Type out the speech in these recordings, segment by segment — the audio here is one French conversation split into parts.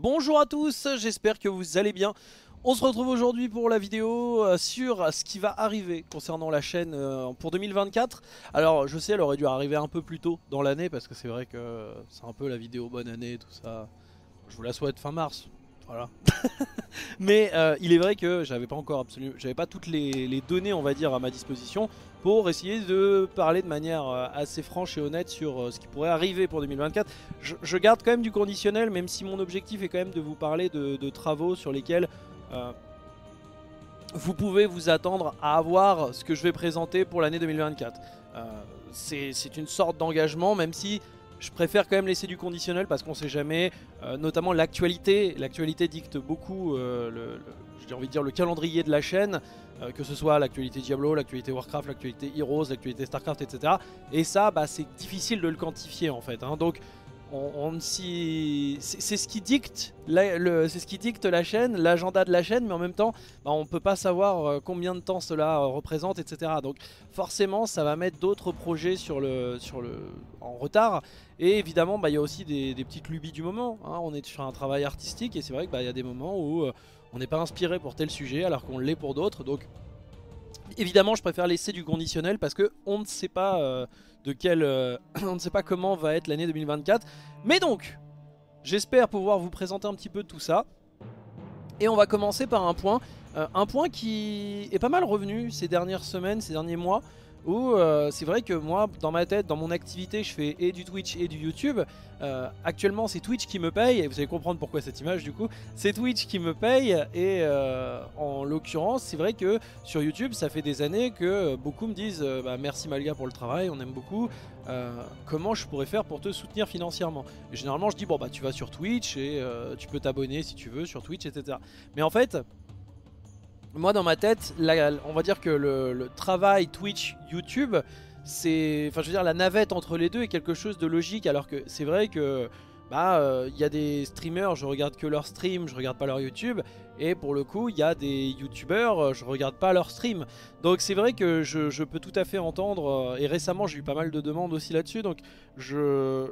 Bonjour à tous, j'espère que vous allez bien. On se retrouve aujourd'hui pour la vidéo euh, sur ce qui va arriver concernant la chaîne euh, pour 2024. Alors je sais elle aurait dû arriver un peu plus tôt dans l'année parce que c'est vrai que c'est un peu la vidéo bonne année tout ça. Je vous la souhaite fin mars, voilà. Mais euh, il est vrai que j'avais pas encore absolument, j'avais pas toutes les, données on va dire à ma disposition pour essayer de parler de manière euh, assez franche et honnête sur euh, ce qui pourrait arriver pour 2024. Je, garde quand même du conditionnel même si mon objectif est quand même de vous parler de, travaux sur lesquels vous pouvez vous attendre à avoir ce que je vais présenter pour l'année 2024. C'est une sorte d'engagement même si je préfère quand même laisser du conditionnel parce qu'on sait jamais, euh, notamment l'actualité. L'actualité dicte beaucoup, euh, le, dire, le calendrier de la chaîne, euh, que ce soit l'actualité Diablo, l'actualité Warcraft, l'actualité Heroes, l'actualité Starcraft, etc. Et ça, bah, c'est difficile de le quantifier en fait. Hein. Donc c'est ce qui dicte la chaîne, l'agenda de la chaîne, mais en même temps, bah, on peut pas savoir euh, combien de temps cela euh, représente, etc. Donc forcément, ça va mettre d'autres projets en retard. Et évidemment, bah, il y a aussi des, petites lubies du moment. Hein. On est sur un travail artistique et c'est vrai qu'il bah, y a des moments où euh, on n'est pas inspiré pour tel sujet alors qu'on l'est pour d'autres. Évidemment, je préfère laisser du conditionnel parce que on ne sait pas de quel, euh, on ne sait pas comment va être l'année 2024. Mais donc, j'espère pouvoir vous présenter un petit peu tout ça. Et on va commencer par un point, euh, un point qui est pas mal revenu ces dernières semaines, ces derniers mois où euh, c'est vrai que moi, dans ma tête, dans mon activité, je fais et du Twitch et du YouTube. Euh, actuellement, c'est Twitch qui me paye, et vous allez comprendre pourquoi cette image du coup. C'est Twitch qui me paye, et euh, en l'occurrence, c'est vrai que sur YouTube, ça fait des années que beaucoup me disent bah, merci Malga pour le travail, on aime beaucoup. comment je pourrais faire pour te soutenir financièrement? Généralement, je dis bon bah tu vas sur Twitch et tu peux t'abonner si tu veux sur Twitch, etc. Mais en fait, moi dans ma tête, on va dire que le, travail Twitch, YouTube, c'est, enfin je veux dire la navette entre les deux est quelque chose de logique alors que c'est vrai que bah euh, il y a des streamers, je regarde que leur stream, je regarde pas leur YouTube et pour le coup il y a des youtubeurs, euh, je regarde pas leur stream. Donc c'est vrai que je, peux tout à fait entendre euh, et récemment j'ai eu pas mal de demandes aussi là-dessus donc je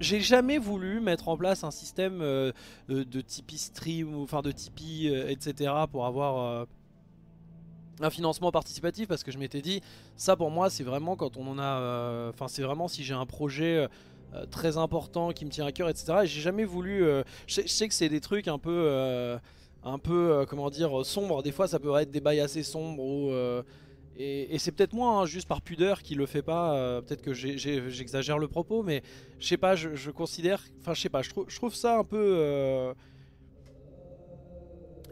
j'ai jamais voulu mettre en place un système euh, de Tipeee stream, enfin de Tipeee, euh, etc. pour avoir euh, un financement participatif parce que je m'étais dit, ça pour moi c'est vraiment quand on en a, enfin c'est vraiment si j'ai un projet très important qui me tient à cœur, etc. Et j'ai jamais voulu, je sais, que c'est des trucs un peu, un peu, comment dire, sombres. Des fois ça peut être des bails assez sombres ou et, c'est peut-être moi, hein, juste par pudeur, qui le fait pas. Euh, peut-être que j'exagère le propos, mais je sais pas, je, considère. Enfin, je sais pas, je, trouve ça un peu. Euh,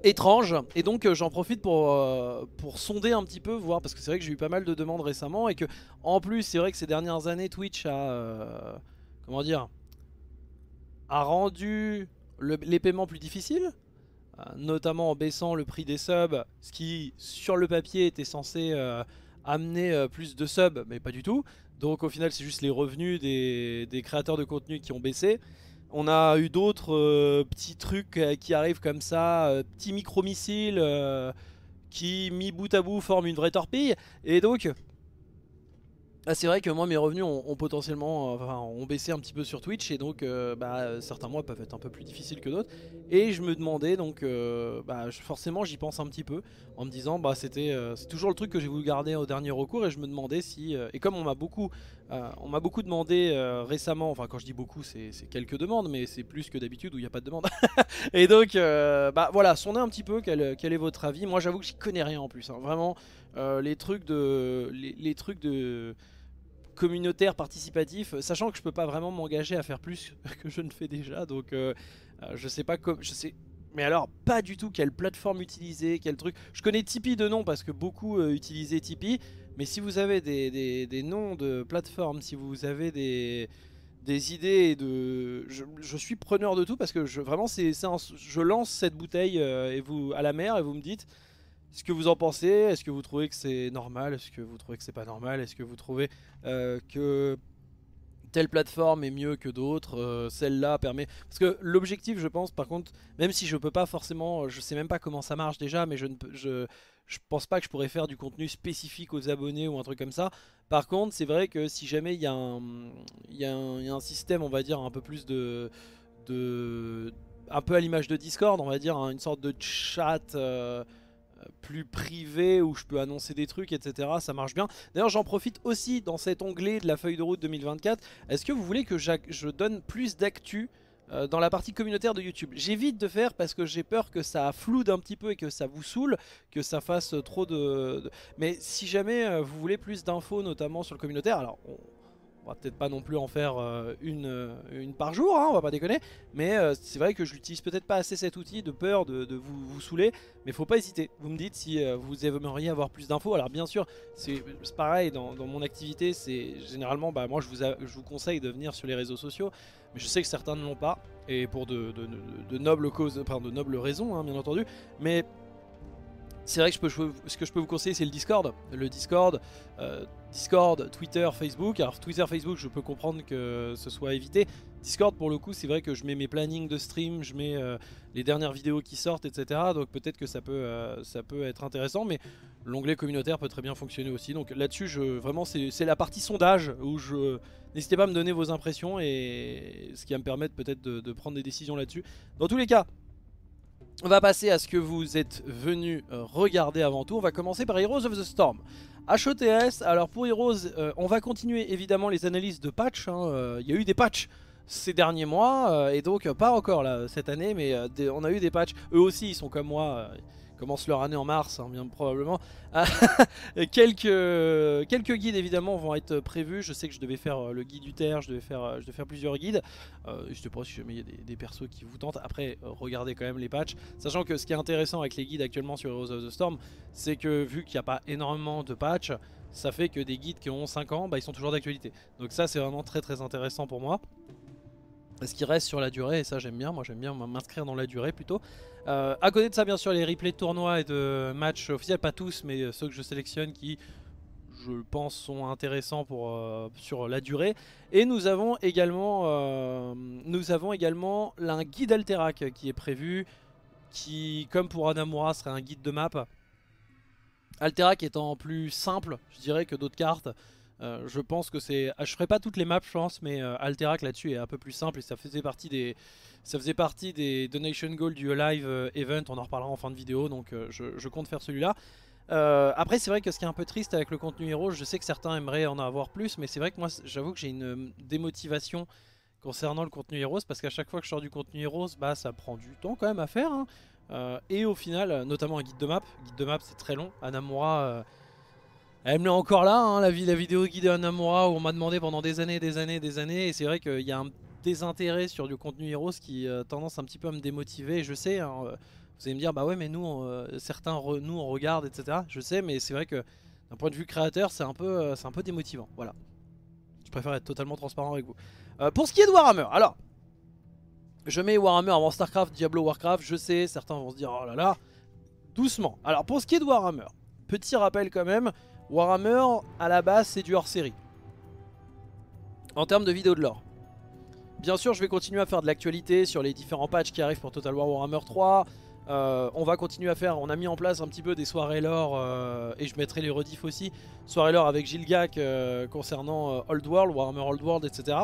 étrange et donc euh, j'en profite pour, sonder un petit peu voir parce que c'est vrai que j'ai eu pas mal de demandes récemment et que en plus c'est vrai que ces dernières années Twitch a comment dire a rendu les paiements plus difficiles notamment en baissant le prix des subs, ce qui sur le papier était censé euh, amener euh, plus de subs, mais pas du tout. Donc au final c'est juste les revenus des, créateurs de contenu qui ont baissé. On a eu d'autres petits trucs qui arrivent comme ça, petits micro-missiles qui mis bout à bout forment une vraie torpille. Et donc ah, c'est vrai que moi mes revenus ont, potentiellement enfin, ont baissé un petit peu sur Twitch et donc euh, bah, certains mois peuvent être un peu plus difficiles que d'autres. Et je me demandais donc euh, bah, forcément j'y pense un petit peu en me disant bah c'était euh, c'est toujours le truc que j'ai voulu garder au dernier recours et je me demandais si et comme on m'a beaucoup on m'a beaucoup demandé récemment enfin quand je dis beaucoup c'est quelques demandes mais c'est plus que d'habitude où il n'y a pas de demande et donc bah voilà sondez un petit peu quel, est votre avis. Moi j'avoue que j'y connais rien en plus hein. vraiment les trucs de les trucs de communautaire participatif, sachant que je peux pas vraiment m'engager à faire plus que je ne fais déjà, donc euh, euh, je sais pas comme, je sais, mais alors pas du tout quelle plateforme utiliser, quel truc. Je connais Tipeee de nom parce que beaucoup euh, utilisaient Tipeee, mais si vous avez des, noms de plateformes, si vous avez des, des idées de, je, suis preneur de tout parce que je, vraiment c'est, je lance cette bouteille et vous à la mer et vous me dites ce que vous en pensez Est-ce que vous trouvez que c'est normal Est-ce que vous trouvez que c'est pas normal Est-ce que vous trouvez euh, que telle plateforme est mieux que d'autres euh, Celle-là permet... Parce que l'objectif, je pense, par contre, même si je peux pas forcément... Je sais même pas comment ça marche déjà, mais je ne je, je pense pas que je pourrais faire du contenu spécifique aux abonnés ou un truc comme ça. Par contre, c'est vrai que si jamais il y, y, y, a un système, on va dire, un peu plus de... de un peu à l'image de Discord, on va dire, hein, une sorte de chat plus privé où je peux annoncer des trucs, etc. Ça marche bien. D'ailleurs, j'en profite aussi dans cet onglet de la feuille de route 2024. Est-ce que vous voulez que je donne plus d'actu euh, dans la partie communautaire de YouTube? J'évite de faire parce que j'ai peur que ça floude un petit peu et que ça vous saoule, que ça fasse trop de... Mais si jamais euh, vous voulez plus d'infos, notamment sur le communautaire, alors on va peut-être pas non plus en faire euh, une, euh, une par jour, hein, on va pas déconner. Mais euh, c'est vrai que je l'utilise peut-être pas assez cet outil de peur de, vous, vous, saouler. Mais faut pas hésiter. Vous me dites si vous aimeriez avoir plus d'infos. Alors bien sûr, c'est pareil dans, mon activité. C'est généralement, bah, moi je vous, je vous conseille de venir sur les réseaux sociaux. Mais je sais que certains ne l'ont pas. Et pour de, de, nobles causes, enfin de nobles raisons, hein, bien entendu. Mais c'est vrai que je peux, ce que je peux vous conseiller c'est le Discord. Le Discord, euh, Discord, Twitter, Facebook. Alors Twitter, Facebook je peux comprendre que ce soit évité. Discord pour le coup c'est vrai que je mets mes plannings de stream, je mets euh, les dernières vidéos qui sortent etc. Donc peut-être que ça peut, euh, ça peut être intéressant mais l'onglet communautaire peut très bien fonctionner aussi. Donc là-dessus vraiment c'est la partie sondage où je... N'hésitez pas à me donner vos impressions et ce qui va me permettre peut-être de, de prendre des décisions là-dessus. Dans tous les cas, on va passer à ce que vous êtes venu euh, regarder avant tout. On va commencer par Heroes of the Storm. HOTS, alors pour Heroes, euh, on va continuer évidemment les analyses de patch. Hein. Euh, il y a eu des patchs ces derniers mois, et donc pas encore là cette année, mais on a eu des patchs. Eux aussi, ils sont comme moi, commencent leur année en mars, hein, bien probablement. quelques, guides évidemment vont être prévus. Je sais que je devais faire euh, le guide du terre, je devais faire, euh, je devais faire plusieurs guides. Euh, je sais pas si jamais il y a des, persos qui vous tentent. Après, regardez quand même les patchs. Sachant que ce qui est intéressant avec les guides actuellement sur Heroes of the Storm, c'est que vu qu'il n'y a pas énormément de patchs, ça fait que des guides qui ont 5 ans, bah, ils sont toujours d'actualité. Donc ça c'est vraiment très très intéressant pour moi. Parce qu'ils restent sur la durée et ça j'aime bien, moi j'aime bien m'inscrire dans la durée plutôt. Euh, à côté de ça, bien sûr, les replays de tournois et de matchs officiels, pas tous, mais euh, ceux que je sélectionne qui, je pense, sont intéressants pour, euh, sur la durée. Et nous avons également, nous avons également un guide Alterac qui est prévu, qui, comme pour Anamura, serait un guide de map. Alterac étant plus simple, je dirais, que d'autres cartes. Euh, je pense que c'est... Ah, je ferai pas toutes les maps je pense mais euh, Alterac là-dessus est un peu plus simple et ça faisait partie des... Ça faisait partie des Donation Goals du Live euh, Event, on en reparlera en fin de vidéo donc je, compte faire celui-là. après c'est vrai que ce qui est un peu triste avec le contenu héros, je sais que certains aimeraient en avoir plus mais c'est vrai que moi j'avoue que j'ai une démotivation concernant le contenu Heroes parce qu'à chaque fois que je sors du contenu Heroes bah ça prend du temps quand même à faire hein. et au final notamment un guide de map, guide de map c'est très long, Anamura elle me l'a encore là, hein, la, vidéo guidée à Namura où on m'a demandé pendant des années, des années, des années. Et c'est vrai qu'il y a un désintérêt sur du contenu Heroes qui a tendance un petit peu à me démotiver. je sais, hein, euh, vous allez me dire, bah ouais, mais nous, euh, certains, nous, on regarde, etc. Je sais, mais c'est vrai que d'un point de vue créateur, c'est un, peu, euh, un peu démotivant. Voilà. Je préfère être totalement transparent avec vous. pour ce qui est de Warhammer, alors, je mets Warhammer avant Starcraft, Diablo, Warcraft. Je sais, certains vont se dire, oh là là, doucement. Alors, pour ce qui est de Warhammer, petit rappel quand même. Warhammer, à la base, c'est du hors-série. En termes de vidéos de lore. Bien sûr, je vais continuer à faire de l'actualité sur les différents patchs qui arrivent pour Total War Warhammer 3. Euh, on va continuer à faire, on a mis en place un petit peu des soirées lore euh, et je mettrai les rediffs aussi. Soirées lore avec Gilgak euh, concernant Old World, Warhammer Old World, etc.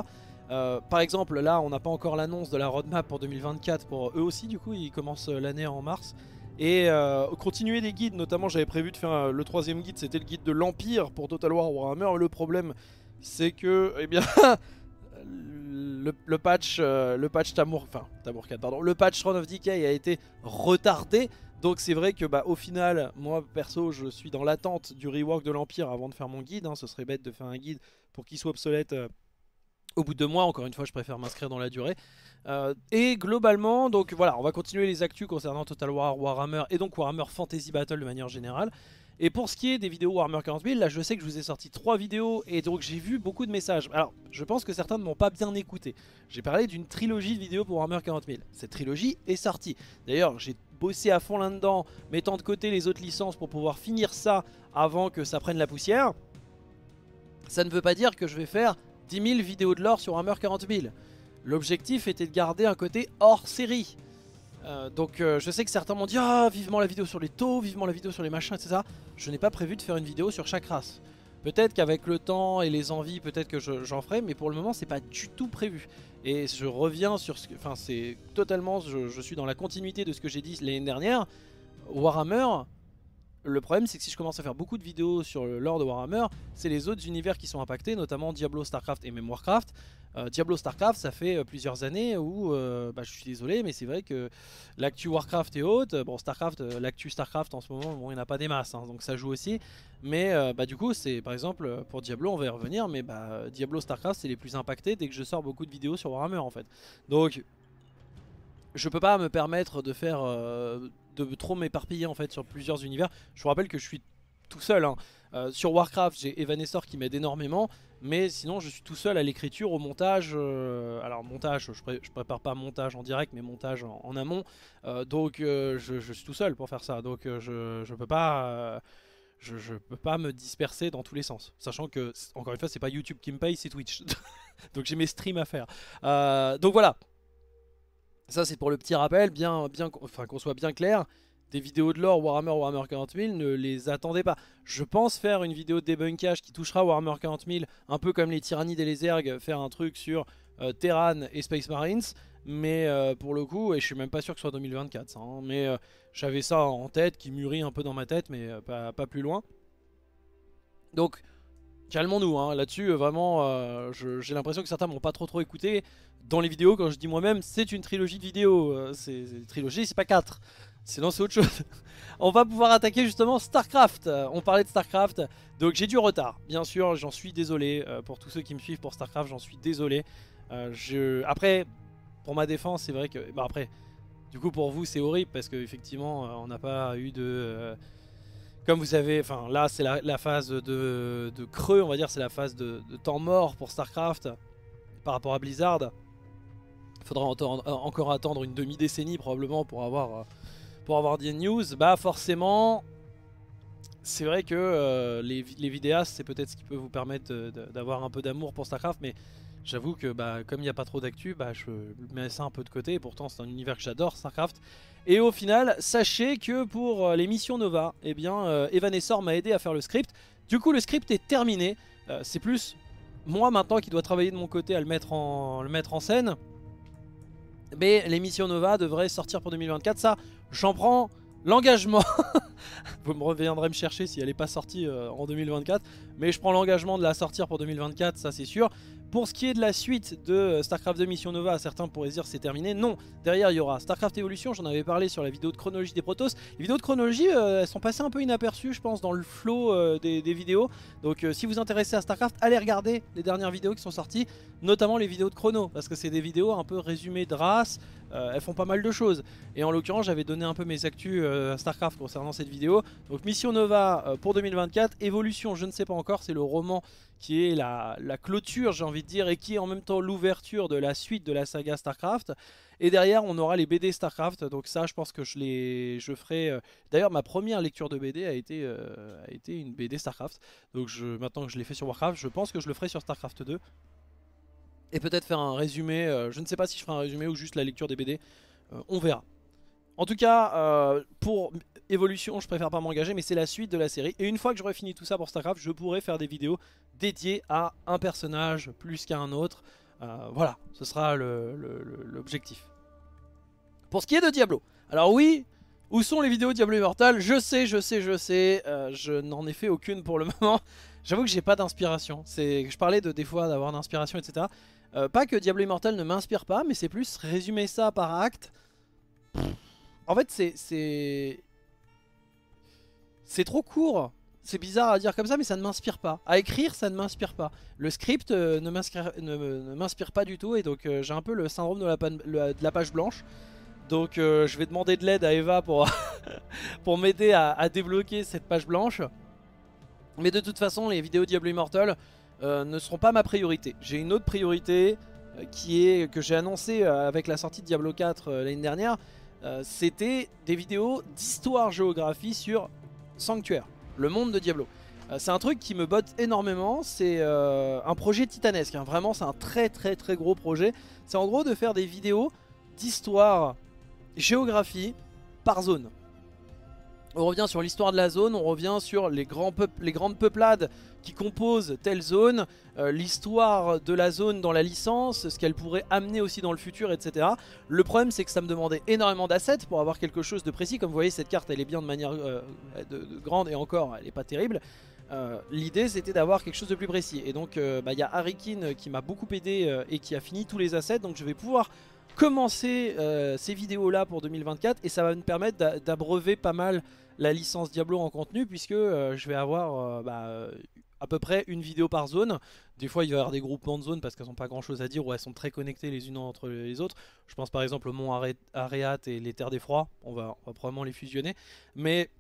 par exemple, là, on n'a pas encore l'annonce de la roadmap pour 2024 pour eux aussi, du coup, ils commencent l'année en mars. Et euh, continuer des guides, notamment j'avais prévu de faire euh, le troisième guide, c'était le guide de l'Empire pour Total War Warhammer. Le problème, c'est que, eh bien, le, patch, euh, le patch enfin Tamur 4, pardon, le patch Throne of Decay a été retardé. Donc c'est vrai que bah, au final, moi perso, je suis dans l'attente du rework de l'Empire avant de faire mon guide. Hein. Ce serait bête de faire un guide pour qu'il soit obsolète au bout de deux mois. Encore une fois, je préfère m'inscrire dans la durée. Euh, et globalement, donc voilà, on va continuer les actus concernant Total War, Warhammer et donc Warhammer Fantasy Battle de manière générale. Et pour ce qui est des vidéos Warhammer 40 000, là je sais que je vous ai sorti trois vidéos et donc j'ai vu beaucoup de messages. Alors je pense que certains ne m'ont pas bien écouté. J'ai parlé d'une trilogie de vidéos pour Warhammer 40 000. Cette trilogie est sortie. D'ailleurs j'ai bossé à fond là-dedans, mettant de côté les autres licences pour pouvoir finir ça avant que ça prenne la poussière. Ça ne veut pas dire que je vais faire 10 000 vidéos de lore sur Warhammer 40 000. L'objectif était de garder un côté hors série. Euh, donc euh, je sais que certains m'ont dit ah vivement la vidéo sur les taux, vivement la vidéo sur les machins etc. Je n'ai pas prévu de faire une vidéo sur chaque race. Peut-être qu'avec le temps et les envies, peut-être que j'en ferai, mais pour le moment, c'est pas du tout prévu. Et je reviens sur ce que. Enfin, c'est totalement. Je, suis dans la continuité de ce que j'ai dit l'année dernière. Warhammer, le problème c'est que si je commence à faire beaucoup de vidéos sur le lore de Warhammer, c'est les autres univers qui sont impactés, notamment Diablo, Starcraft et même Warcraft. Euh, Diablo Starcraft, ça fait euh, plusieurs années où, euh, bah, je suis désolé, mais c'est vrai que l'actu Warcraft est haute. Bon, Starcraft, l'actu Starcraft en ce moment, bon, il n'y en a pas des masses, hein, donc ça joue aussi. Mais bah, du coup, c'est par exemple pour Diablo, on va y revenir, mais bah, Diablo Starcraft, c'est les plus impactés dès que je sors beaucoup de vidéos sur Warhammer en fait. Donc, je peux pas me permettre de faire de trop m'éparpiller en fait sur plusieurs univers. Je vous rappelle que je suis tout seul. Hein. Euh, sur Warcraft, j'ai Evanestor qui m'aide énormément, mais sinon je suis tout seul à l'écriture, au montage. Euh, alors montage, je, prépare pas montage en direct, mais montage en, amont. Euh, donc je, suis tout seul pour faire ça. Donc je, je peux pas. Je, peux pas me disperser dans tous les sens. Sachant que, encore une fois, c'est pas YouTube qui me paye, c'est Twitch. donc j'ai mes streams à faire. donc voilà. Ça, c'est pour le petit rappel, bien, bien, enfin, qu'on soit bien clair des vidéos de lore Warhammer Warhammer 40 000, ne les attendez pas. Je pense faire une vidéo de débunkage qui touchera Warhammer 40 000, un peu comme les Tyrannies et les Ergs, faire un truc sur euh, Terran et Space Marines. Mais euh, pour le coup, et je suis même pas sûr que ce soit 2024, ça, hein, mais euh, j'avais ça en tête, qui mûrit un peu dans ma tête, mais pas, plus loin. Donc, calmons-nous hein, là-dessus, vraiment, j'ai l'impression que certains m'ont pas trop trop écouté. Dans les vidéos, quand je dis moi-même, c'est une trilogie de vidéos, c'est une trilogie, c'est pas 4. Sinon c'est autre chose. On va pouvoir attaquer justement Starcraft. On parlait de Starcraft, donc j'ai du retard. Bien sûr, j'en suis désolé. Euh, pour tous ceux qui me suivent pour Starcraft, j'en suis désolé. Euh, je... Après, pour ma défense, c'est vrai que... Bah après, du coup pour vous c'est horrible parce qu'effectivement euh, on n'a pas eu de... Comme vous savez, enfin là c'est la, phase de, creux, on va dire, c'est la phase de, temps mort pour Starcraft par rapport à Blizzard. Il faudra encore attendre une demi-décennie probablement pour avoir pour avoir des news, bah forcément, c'est vrai que euh, les, vidéastes, c'est peut-être ce qui peut vous permettre d'avoir un peu d'amour pour StarCraft, mais j'avoue que bah, comme il n'y a pas trop d'actu, bah, je mets ça un peu de côté, et pourtant c'est un univers que j'adore, StarCraft. Et au final, sachez que pour euh, les missions Nova, eh bien, euh, Evanescor m'a aidé à faire le script. Du coup, le script est terminé. c'est plus moi maintenant qui dois travailler de mon côté à le mettre en, scène. Mais l'émission Nova devrait sortir pour 2024. Ça, j'en prends l'engagement. Vous me reviendrez me chercher si elle n'est pas sortie euh, en 2024. Mais je prends l'engagement de la sortir pour 2024, ça c'est sûr. Pour ce qui est de la suite de StarCraft 2 Mission Nova, certains pourraient dire c'est terminé. Non, derrière il y aura StarCraft Evolution, j'en avais parlé sur la vidéo de chronologie des Protoss. Les vidéos de chronologie, euh, elles sont passées un peu inaperçues je pense dans le flow euh, des, vidéos. Donc euh, si vous vous intéressez à StarCraft, allez regarder les dernières vidéos qui sont sorties, notamment les vidéos de chrono, parce que c'est des vidéos un peu résumées de race, elles font pas mal de choses. Et en l'occurrence j'avais donné un peu mes actus à StarCraft concernant cette vidéo. Donc Mission Nova pour 2024, Evolution je ne sais pas encore, c'est le roman qui est la, clôture, j'ai envie de dire, et qui est en même temps l'ouverture de la suite de la saga StarCraft. Et derrière, on aura les BD StarCraft, donc ça, je pense que je, les, je ferai... Euh, d'ailleurs, ma première lecture de BD a été, euh, a été une BD StarCraft, donc je, maintenant que je l'ai fait sur Warcraft, je pense que je le ferai sur StarCraft 2. Et peut-être faire un résumé, euh, je ne sais pas si je ferai un résumé ou juste la lecture des BD, on verra. En tout cas, pour Evolution, je préfère pas m'engager, mais c'est la suite de la série. Et une fois que j'aurai fini tout ça pour StarCraft, je pourrai faire des vidéos dédiées à un personnage plus qu'à un autre. Euh, voilà, ce sera l'objectif. Pour ce qui est de Diablo, alors oui, où sont les vidéos Diablo Immortal? Je sais, je sais, je sais, euh, je n'en ai fait aucune pour le moment. J'avoue que j'ai pas d'inspiration. Je parlais de des fois d'avoir d'inspiration, etc. Euh, pas que Diablo Immortal ne m'inspire pas, mais c'est plus résumer ça par acte. En fait, c'est c'est trop court. C'est bizarre à dire comme ça, mais ça ne m'inspire pas. À écrire, ça ne m'inspire pas. Le script euh, ne m'inspire pas du tout, et donc euh, j'ai un peu le syndrome de la, page blanche. Donc euh, je vais demander de l'aide à Eva pour, pour m'aider à, débloquer cette page blanche. Mais de toute façon, les vidéos Diablo Immortal ne seront pas ma priorité. J'ai une autre priorité qui est que j'ai annoncé avec la sortie de Diablo 4 l'année dernière. C'était des vidéos d'histoire-géographie sur Sanctuaire, le monde de Diablo. Euh, c'est un truc qui me botte énormément, c'est euh, un projet titanesque, hein. vraiment c'est un très très très gros projet. C'est en gros de faire des vidéos d'histoire, géographie par zone. On revient sur l'histoire de la zone, on revient sur les, grandes peuplades qui composent telle zone, euh, l'histoire de la zone dans la licence, ce qu'elle pourrait amener aussi dans le futur, etc. Le problème c'est que ça me demandait énormément d'assets pour avoir quelque chose de précis. Comme vous voyez cette carte elle est bien de manière euh, de, grande et encore elle n'est pas terrible. Euh, l'idée c'était d'avoir quelque chose de plus précis. Et donc bah, il y a Harikin qui m'a beaucoup aidé et qui a fini tous les assets. Donc je vais pouvoir commencer ces vidéos là pour 2024 et ça va me permettre d'abreuver pas mal la licence Diablo en contenu puisque je vais avoir bah, à peu près une vidéo par zone. Des fois, il va y avoir des groupements de zones parce qu'elles n'ont pas grand chose à dire ou elles sont très connectées les unes entre les autres. Je pense par exemple au mont Areat et les terres d'effroi. On va, on va probablement les fusionner. Mais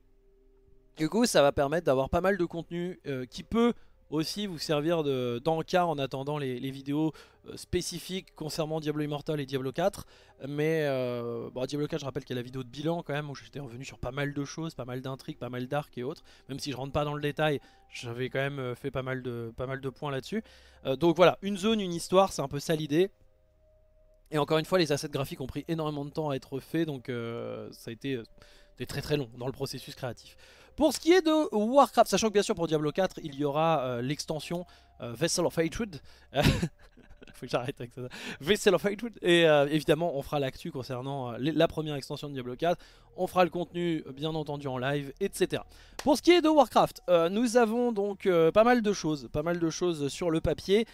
du coup, ça va permettre d'avoir pas mal de contenu euh, qui peut aussi vous servir d'encart en attendant les, vidéos euh, spécifiques concernant Diablo Immortal et Diablo 4. Mais euh, bon, Diablo 4, je rappelle qu'il y a la vidéo de bilan quand même où j'étais revenu sur pas mal de choses, pas mal d'intrigues, pas mal d'arcs et autres. Même si je rentre pas dans le détail, j'avais quand même euh, fait pas mal de, pas mal de points là-dessus. donc voilà, une zone, une histoire, c'est un peu ça l'idée. Et encore une fois, les assets graphiques ont pris énormément de temps à être faits, donc ça a été très très long dans le processus créatif. Pour ce qui est de Warcraft, sachant que bien sûr pour Diablo 4 il y aura euh, l'extension euh, Vessel of Hatred. Faut que j'arrête avec ça. Vessel of Hatred. Et euh, évidemment on fera l'actu concernant la première extension de Diablo 4. On fera le contenu bien entendu en live, etc. Pour ce qui est de Warcraft, nous avons donc pas mal de choses. Pas mal de choses sur le papier.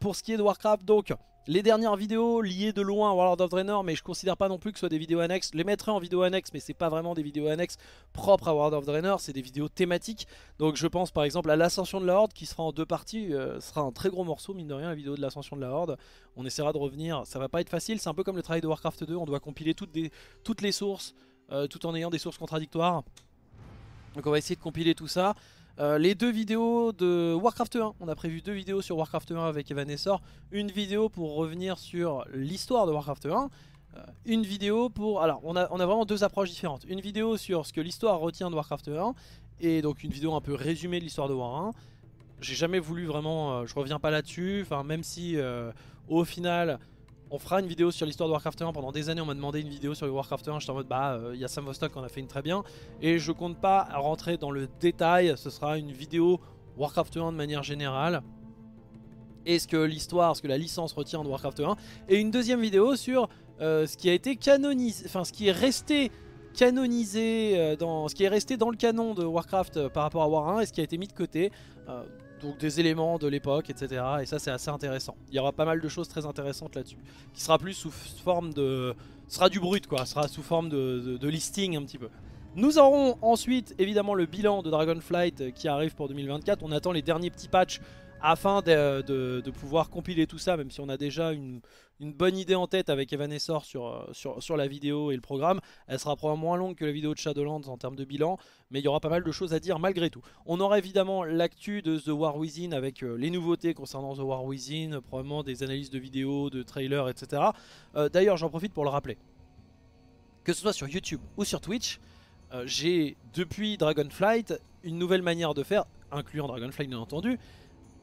pour ce qui est de Warcraft, donc les dernières vidéos liées de loin à World of Draenor, mais je considère pas non plus que ce soit des vidéos annexes. Les mettrai en vidéo annexe, mais c'est pas vraiment des vidéos annexes propres à World of Draenor, c'est des vidéos thématiques. Donc je pense par exemple à l'ascension de la Horde qui sera en deux parties, euh, sera un très gros morceau, mine de rien, la vidéo de l'ascension de la Horde. On essaiera de revenir, ça va pas être facile, c'est un peu comme le travail de Warcraft 2, on doit compiler toutes, toutes les sources, euh, tout en ayant des sources contradictoires. Donc on va essayer de compiler tout ça. Euh, les deux vidéos de Warcraft 1, on a prévu deux vidéos sur Warcraft 1 avec Evanessor, une vidéo pour revenir sur l'histoire de Warcraft 1, euh, une vidéo pour... Alors on a, vraiment deux approches différentes, une vidéo sur ce que l'histoire retient de Warcraft 1, et donc une vidéo un peu résumée de l'histoire de War 1. J'ai jamais voulu vraiment, euh, je reviens pas là-dessus, même si au final on fera une vidéo sur l'histoire de Warcraft 1. Pendant des années, on m'a demandé une vidéo sur Warcraft 1. J'étais en mode, bah, il y a Sam Vostok en a fait une très bien. Et je compte pas rentrer dans le détail. Ce sera une vidéo Warcraft 1 de manière générale. Et ce que l'histoire, ce que la licence retient de Warcraft 1. Et une deuxième vidéo sur euh, ce qui a été canonisé, enfin ce qui est resté canonisé, euh, dans, ce qui est resté dans le canon de Warcraft euh, par rapport à War 1 et ce qui a été mis de côté donc des éléments de l'époque, etc. Et ça c'est assez intéressant. Il y aura pas mal de choses très intéressantes là-dessus. Qui sera plus sous forme de... Sera du brut quoi, sera sous forme de, listing un petit peu. Nous aurons ensuite évidemment le bilan de Dragonflight euh, qui arrive pour 2024. On attend les derniers petits patchs afin de, pouvoir compiler tout ça, même si on a déjà une, bonne idée en tête avec Evanessor euh, sur, sur, la vidéo et le programme. Elle sera probablement moins longue que la vidéo de Shadowlands en termes de bilan, mais il y aura pas mal de choses à dire malgré tout. On aura évidemment l'actu de The War Within avec euh, les nouveautés concernant The War Within, probablement des analyses de vidéos, de trailers, etc. Euh, d'ailleurs, j'en profite pour le rappeler. Que ce soit sur YouTube ou sur Twitch, j'ai depuis Dragonflight une nouvelle manière de faire, incluant Dragonflight bien entendu,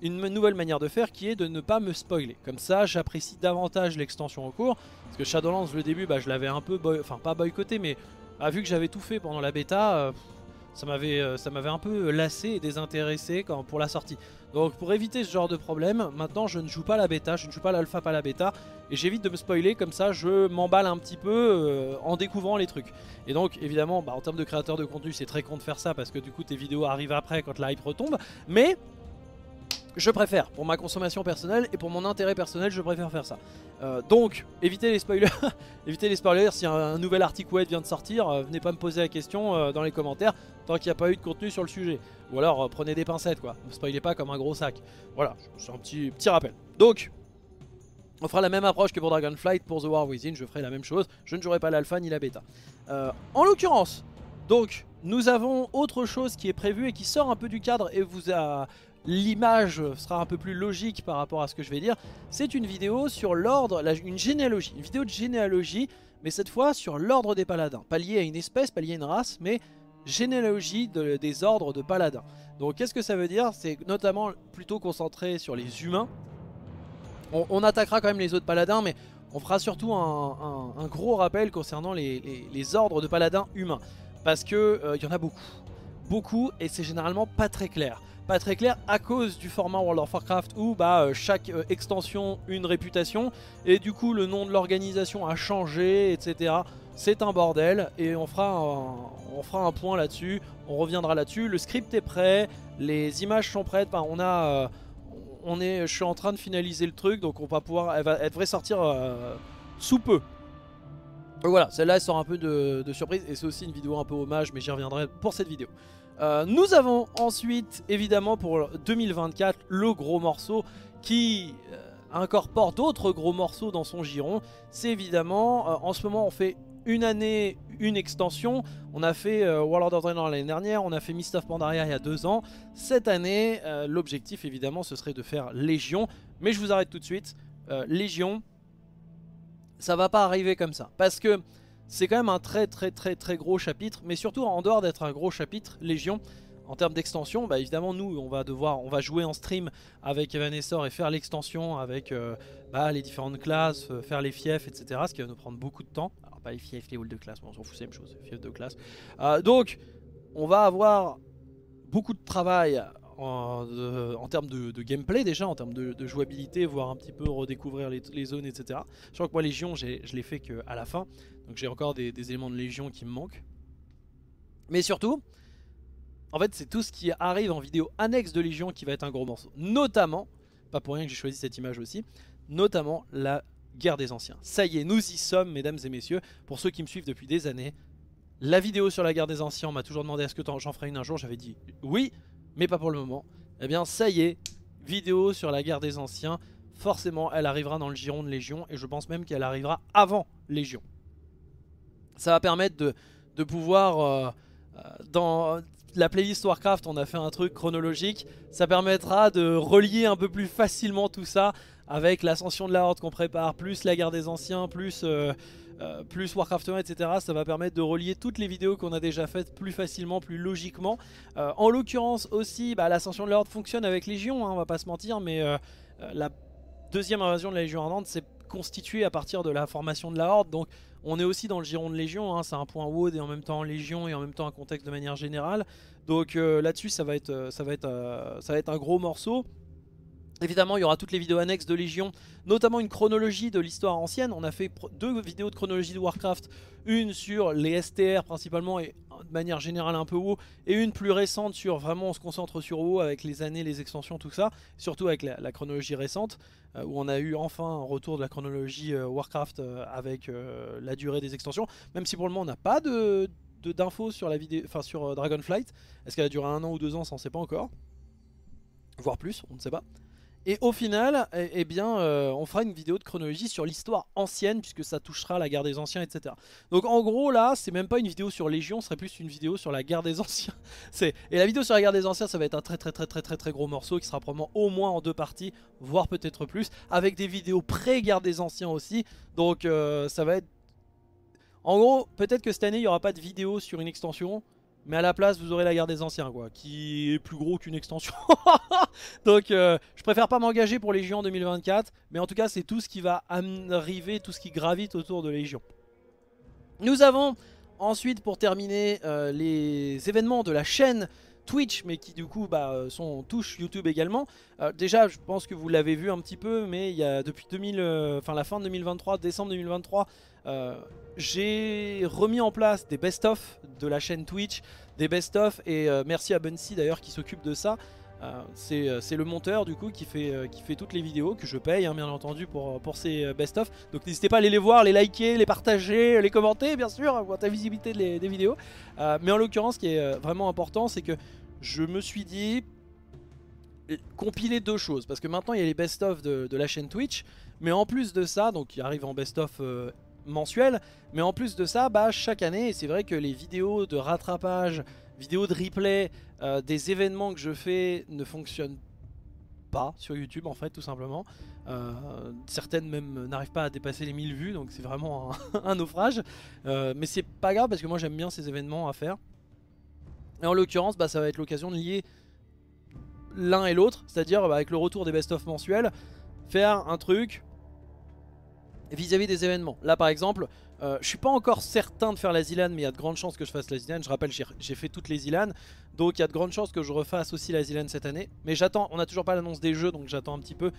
une nouvelle manière de faire qui est de ne pas me spoiler. Comme ça, j'apprécie davantage l'extension en cours. Parce que Shadowlands, le début, bah, je l'avais un peu, enfin pas boycotté, mais bah, vu que j'avais tout fait pendant la bêta, euh, euh, ça m'avait un peu lassé et désintéressé pour la sortie. Donc pour éviter ce genre de problème, maintenant je ne joue pas la bêta, je ne joue pas l'alpha, pas la bêta, et j'évite de me spoiler, comme ça je m'emballe un petit peu euh, en découvrant les trucs. Et donc évidemment, bah, en termes de créateur de contenu, c'est très con de faire ça, parce que du coup tes vidéos arrivent après quand la hype retombe, mais je préfère, pour ma consommation personnelle et pour mon intérêt personnel, je préfère faire ça. Euh, donc, évitez les spoilers. évitez les spoilers, si un, nouvel article web vient de sortir, euh, venez pas me poser la question euh, dans les commentaires tant qu'il n'y a pas eu de contenu sur le sujet. Ou alors, prenez des pincettes, quoi. Ne spoilez pas comme un gros sac. Voilà, c'est un petit, petit rappel. Donc, on fera la même approche que pour Dragonflight, pour The War Within, je ferai la même chose. Je ne jouerai pas l'alpha ni la bêta. en l'occurrence, donc, nous avons autre chose qui est prévue et qui sort un peu du cadre et vous a l'image sera un peu plus logique par rapport à ce que je vais dire. C'est une vidéo sur l'ordre, une généalogie, une vidéo de généalogie, mais cette fois sur l'ordre des paladins. Pas lié à une espèce, pas lié à une race, mais généalogie des ordres de paladins. Donc qu'est-ce que ça veut dire? C'est notamment plutôt concentré sur les humains. On, attaquera quand même les autres paladins, mais on fera surtout un, gros rappel concernant les ordres de paladins humains. parce que il y en a beaucoup. Beaucoup et c'est généralement pas très clair pas très clair à cause du format World of Warcraft où bah, euh, chaque euh, extension une réputation et du coup le nom de l'organisation a changé etc. C'est un bordel et on fera un, fera un point là-dessus, on reviendra là-dessus. Le script est prêt, les images sont prêtes, on a... Euh, on est, je suis en train de finaliser le truc donc on va pouvoir, elle, va, devrait sortir sous peu. Voilà, celle-là elle sort un peu de surprise et c'est aussi une vidéo un peu hommage mais j'y reviendrai pour cette vidéo. Euh, nous avons ensuite, évidemment, pour 2024, le gros morceau qui euh, incorpore d'autres gros morceaux dans son giron. C'est évidemment, euh, en ce moment, on fait une année, une extension. On a fait World of Draenor l'année dernière, on a fait Mist of Pandaria il y a deux ans. Cette année, l'objectif, évidemment, ce serait de faire Légion. Mais je vous arrête tout de suite. Légion, ça va pas arriver comme ça. Parce que c'est quand même un très très très très gros chapitre, mais surtout en dehors d'être un gros chapitre, Légion, en termes d'extension, bah évidemment nous on va devoir, on va jouer en stream avec Evanescor et faire l'extension avec euh, bah, les différentes classes, euh, faire les fiefs, etc. Ce qui va nous prendre beaucoup de temps. Alors pas les fiefs, les halls de classe, on s'en fout, c'est la même chose, fiefs de classe. Euh, donc on va avoir beaucoup de travail en, termes de, gameplay déjà, en termes de, jouabilité, voir un petit peu redécouvrir les, zones, etc. Je crois que moi Légion, je l'ai fait qu'à la fin, donc j'ai encore des, éléments de Légion qui me manquent. Mais surtout, en fait c'est tout ce qui arrive en vidéo annexe de Légion qui va être un gros morceau. Notamment, pas pour rien que j'ai choisi cette image aussi, notamment la guerre des anciens. Ça y est, nous y sommes mesdames et messieurs, pour ceux qui me suivent depuis des années. La vidéo sur la guerre des anciens, m'a toujours demandé est-ce que j'en ferai une un jour, j'avais dit oui, mais pas pour le moment. Eh bien ça y est, vidéo sur la guerre des anciens, forcément elle arrivera dans le giron de Légion et je pense même qu'elle arrivera avant Légion. Ça va permettre de, pouvoir, euh, euh, dans la playlist Warcraft on a fait un truc chronologique, ça permettra de relier un peu plus facilement tout ça avec l'ascension de la Horde qu'on prépare, plus la guerre des anciens, plus... Euh, plus Warcraft 1, etc. Ça va permettre de relier toutes les vidéos qu'on a déjà faites plus facilement, plus logiquement. En l'occurrence aussi, bah, l'ascension de l'ordre fonctionne avec Légion, hein, on va pas se mentir, mais la deuxième invasion de la Légion Ardente s'est constituée à partir de la formation de la Horde, donc on est aussi dans le giron de Légion, hein. c'est un point WOD et en même temps Légion et en même temps un contexte de manière générale. Donc là-dessus ça, va être, va être, ça va être un gros morceau. Évidemment, il y aura toutes les vidéos annexes de Légion, notamment une chronologie de l'histoire ancienne. On a fait deux vidéos de chronologie de Warcraft, une sur les STR principalement et de manière générale un peu WoW, et une plus récente sur vraiment on se concentre sur WoW avec les années, les extensions, tout ça, surtout avec la, chronologie récente, euh, où on a eu enfin un retour de la chronologie euh, Warcraft euh, avec la durée des extensions, même si pour le moment on n'a pas de d'infos sur la vidéo, enfin sur Dragonflight. Est-ce qu'elle a duré un an ou deux ans, ça on sait pas encore. Voire plus, on ne sait pas. Et au final, eh, eh bien, euh, on fera une vidéo de chronologie sur l'histoire ancienne, puisque ça touchera la guerre des anciens, etc. Donc en gros, là, c'est même pas une vidéo sur Légion, ce serait plus une vidéo sur la guerre des anciens. et la vidéo sur la guerre des anciens, ça va être un très très très très très très gros morceau, qui sera probablement au moins en deux parties, voire peut-être plus, avec des vidéos pré-guerre des anciens aussi. Donc euh, ça va être... En gros, peut-être que cette année, il n'y aura pas de vidéo sur une extension, mais à la place, vous aurez la guerre des anciens, quoi, qui est plus gros qu'une extension. Donc, euh, je préfère pas m'engager pour Légion en 2024, mais en tout cas, c'est tout ce qui va arriver, tout ce qui gravite autour de Légion. Nous avons ensuite, pour terminer, euh, les événements de la chaîne Twitch, mais qui du coup bah, euh, sont touche YouTube également. déjà, je pense que vous l'avez vu un petit peu, mais il y a depuis 2000, enfin la fin de 2023, décembre 2023, j'ai remis en place des best-of de la chaîne Twitch, des best-of, et euh, merci à Bunsy d'ailleurs qui s'occupe de ça. Euh, euh, c'est le monteur du coup qui fait, qui fait toutes les vidéos que je paye hein, bien entendu pour, ces best-of Donc n'hésitez pas à aller les voir, les liker, les partager, les commenter bien sûr pour la visibilité des vidéos Mais en l'occurrence ce qui est vraiment important c'est que je me suis dit compiler deux choses Parce que maintenant il y a les best-of de, de, la chaîne Twitch Mais en plus de ça, donc il arrive en best-of mensuel. Mais en plus de ça, bah, chaque année, c'est vrai que les vidéos de rattrapage, vidéos de replay euh, des événements que je fais ne fonctionnent pas sur YouTube en fait tout simplement. Euh, certaines même n'arrivent pas à dépasser les 1000 vues donc c'est vraiment un, naufrage. Euh, mais c'est pas grave parce que moi j'aime bien ces événements à faire. Et en l'occurrence bah, ça va être l'occasion de lier l'un et l'autre, c'est-à-dire bah, avec le retour des best-of mensuels, faire un truc vis-à-vis des événements. Là par exemple, Euh, je suis pas encore certain de faire la Zilan, mais il y a de grandes chances que je fasse la Zilan. Je rappelle, j'ai fait toutes les Zilan, donc il y a de grandes chances que je refasse aussi la Zilan cette année. Mais j'attends, on n'a toujours pas l'annonce des jeux, donc j'attends un petit peu.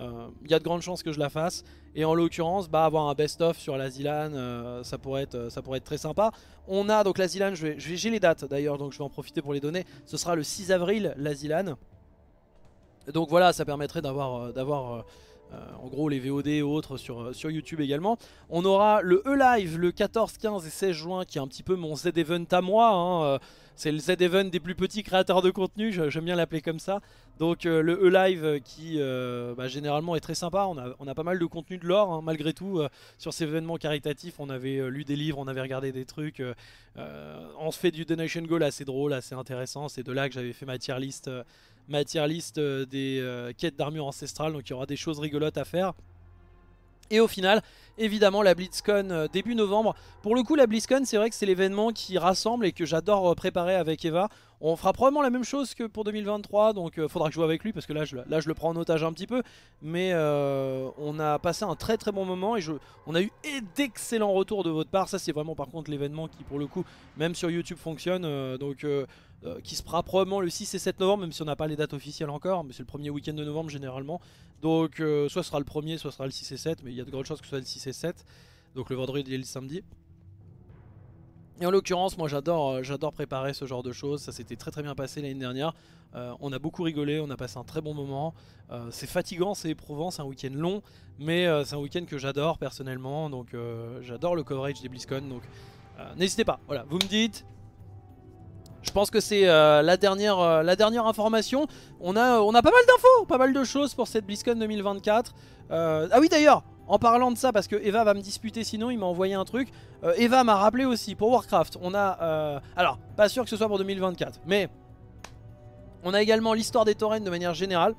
Euh, il y a de grandes chances que je la fasse. Et en l'occurrence, bah, avoir un best-of sur la Zilan, euh, ça, pourrait être, ça pourrait être très sympa. On a donc la Zilan, j'ai les dates d'ailleurs, donc je vais en profiter pour les donner. Ce sera le 6 avril, la Zilan. Donc voilà, ça permettrait d'avoir d'avoir euh, en gros les VOD et autres sur, euh, sur YouTube également. On aura le E-Live le 14, 15 et 16 juin qui est un petit peu mon Z-Event à moi. Hein, euh, c'est le Z-Event des plus petits créateurs de contenu, j'aime bien l'appeler comme ça. Donc le E-Live qui bah, généralement est très sympa, on a, on a, pas mal de contenu de l'or hein, malgré tout. sur ces événements caritatifs, on avait lu des livres, on avait regardé des trucs. on se fait du Donation Goal assez drôle, assez intéressant. C'est de là que j'avais fait ma tier list ma tier list euh, des euh, quêtes d'armure ancestrale. Donc il y aura des choses rigolotes à faire. Et au final, évidemment, la BlitzCon euh, début novembre. Pour le coup, la BlitzCon, c'est vrai que c'est l'événement qui rassemble et que j'adore préparer avec Eva. On fera probablement la même chose que pour 2023, donc il faudra que je joue avec lui parce que là je, là je le prends en otage un petit peu. Mais on a passé un très très bon moment et on a eu d'excellents retours de votre part. Ça c'est vraiment par contre l'événement qui pour le coup, même sur YouTube fonctionne. donc euh, qui se fera probablement le 6 et 7 novembre, même si on n'a pas les dates officielles encore, mais c'est le premier week-end de novembre généralement. Donc euh, soit ce sera le premier, soit ce sera le 6 et 7, mais il y a de grandes chances que ce soit le 6 et 7. Donc le vendredi et le samedi. Et en l'occurrence, moi j'adore euh, j'adore préparer ce genre de choses, ça s'était très très bien passé l'année dernière. on a beaucoup rigolé, on a passé un très bon moment. c'est fatigant, c'est éprouvant, c'est un week-end long, mais c'est un week-end que j'adore personnellement, donc j'adore le coverage des BlizzCon, donc n'hésitez pas, voilà, vous me dites, je pense que c'est euh, la, dernière, euh, la dernière information. On a, on a pas mal d'infos, pas mal de choses pour cette BlizzCon 2024. Euh, ah oui d'ailleurs, en parlant de ça, parce que Eva va me disputer sinon, il m'a envoyé un truc. Eva m'a rappelé aussi, pour Warcraft, on a... alors, pas sûr que ce soit pour 2024, mais... On a également l'histoire des taurennes de manière générale.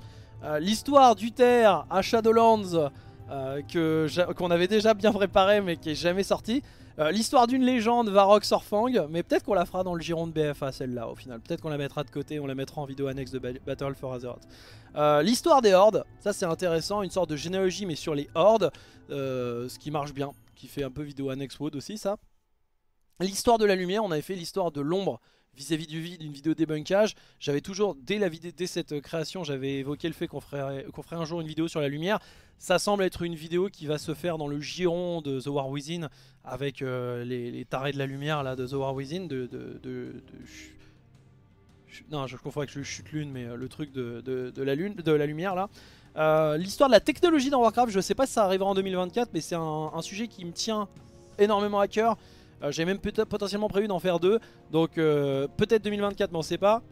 l'histoire d'Uther à Shadowlands, qu'on avait déjà bien préparé mais qui est jamais sorti. Euh, l'histoire d'une légende, Varrock Sorfang, mais peut-être qu'on la fera dans le giron de BFA celle-là au final. Peut-être qu'on la mettra de côté, on la mettra en vidéo annexe de Battle for Azeroth. Euh, l'histoire des hordes, ça c'est intéressant, une sorte de généalogie mais sur les hordes, euh, ce qui marche bien, qui fait un peu vidéo annexe Wood aussi ça. L'histoire de la lumière, on avait fait l'histoire de l'ombre vis-à-vis du vide, une vidéo débunkage. J'avais toujours, dès, cette création, j'avais évoqué le fait qu'on ferait, un jour une vidéo sur la lumière. Ça semble être une vidéo qui va se faire dans le giron de The War Within, avec euh, les, tarés de la lumière là, de The War Within, de... non, je confonds avec le chute lune, mais euh, le truc de, la lune, de la lumière là. Euh, l'histoire de la technologie dans Warcraft, je sais pas si ça arrivera en 2024, mais c'est un, sujet qui me tient énormément à cœur. J'ai même potentiellement prévu d'en faire deux, donc peut-être 2024, mais on sait pas.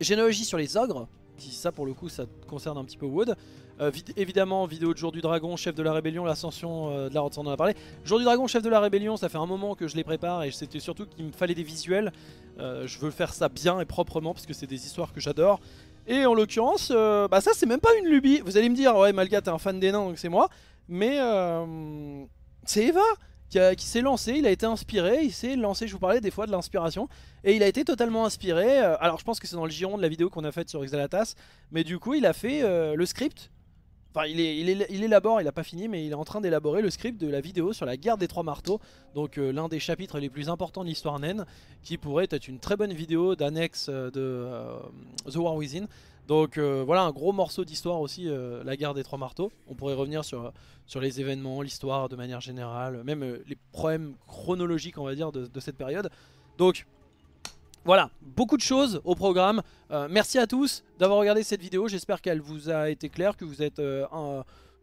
Généalogie sur les ogres, si ça pour le coup ça concerne un petit peu Wood. Euh, évidemment, vidéo de Jour du Dragon, chef de la rébellion, l'ascension euh, de la Route, on en a parlé. Jour du Dragon, chef de la rébellion, ça fait un moment que je les prépare et c'était surtout qu'il me fallait des visuels. Euh, je veux faire ça bien et proprement parce que c'est des histoires que j'adore. Et en l'occurrence, bah ça c'est même pas une lubie. Vous allez me dire, ouais Malga t'es un fan des nains donc c'est moi. Mais c'est Eva qui, s'est lancé, il a été inspiré, il s'est lancé, je vous parlais des fois de l'inspiration, et il a été totalement inspiré, alors je pense que c'est dans le giron de la vidéo qu'on a faite sur Exalatas, mais du coup il a fait le script Enfin, il, est, il, élabore, il n'a pas fini, mais il est en train d'élaborer le script de la vidéo sur la guerre des trois marteaux. Donc euh, l'un des chapitres les plus importants de l'histoire naine, qui pourrait être une très bonne vidéo d'annexe euh, de euh, The War Within. Donc voilà un gros morceau d'histoire aussi, la guerre des trois marteaux. On pourrait revenir sur, les événements, l'histoire de manière générale, même les problèmes chronologiques on va dire de, cette période. Donc voilà, beaucoup de choses au programme. Euh, merci à tous d'avoir regardé cette vidéo. J'espère qu'elle vous a été claire, que vous êtes, euh,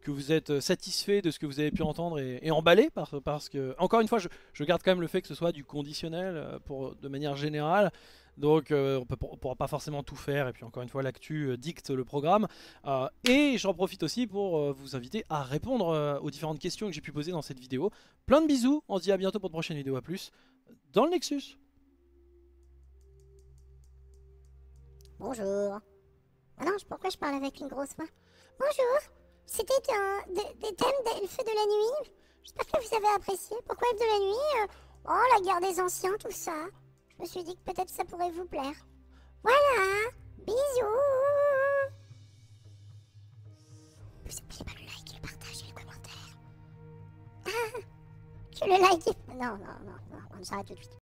que vous êtes satisfait de ce que vous avez pu entendre et, emballé. Parce, que, encore une fois, je, garde quand même le fait que ce soit du conditionnel euh, pour, de manière générale. Donc on ne pourra pas forcément tout faire. Et puis encore une fois, l'actu dicte le programme. et j'en profite aussi pour vous inviter à répondre aux différentes questions que j'ai pu poser dans cette vidéo. Plein de bisous. On se dit à bientôt pour de prochaines vidéos. À plus dans le Nexus. Bonjour. Ah non, pourquoi je parle avec une grosse voix? Bonjour. C'était des, thèmes d'elfes de la nuit? J'espère que vous avez apprécié. Pourquoi elfes de la nuit? Euh, Oh, la guerre des anciens, tout ça. Je me suis dit que peut-être ça pourrait vous plaire. Voilà. Bisous. Vous n'oubliez pas le like, le partage et le commentaire. Ah, que le like. Non, non, non, non, on s'arrête tout de suite.